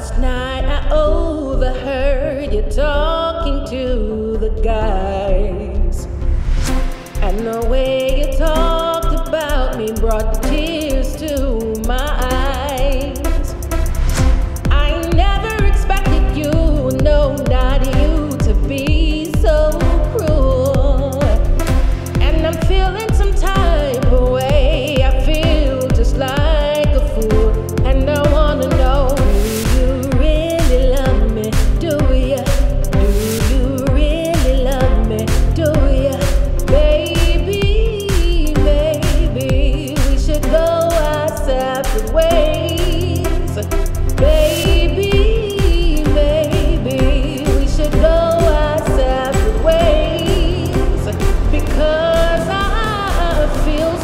Last night I overheard you talking to the guys. And the way you talked about me brought tears.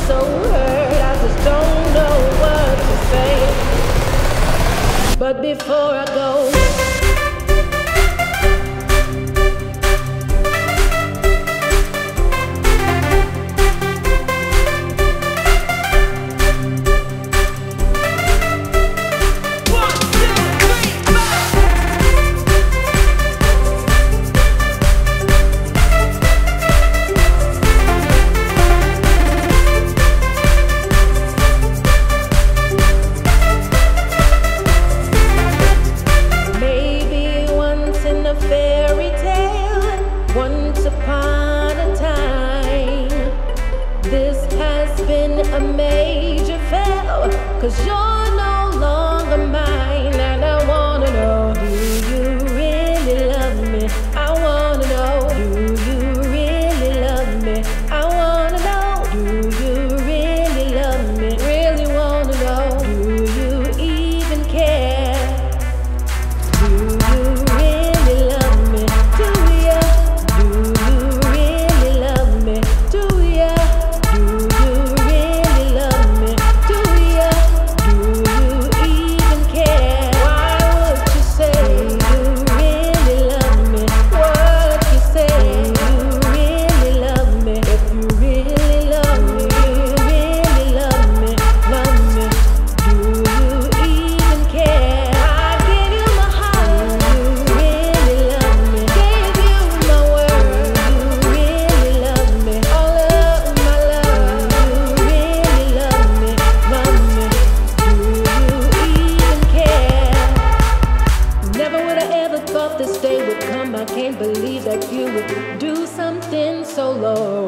so hurt, I just don't know what to say. But before I go, Cause you're so low.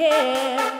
care.